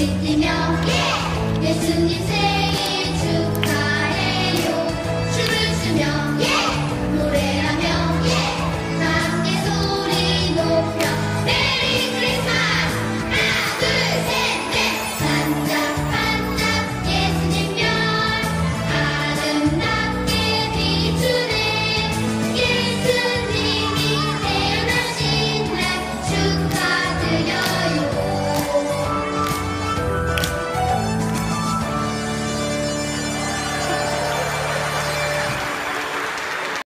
믿으며 예! 예수님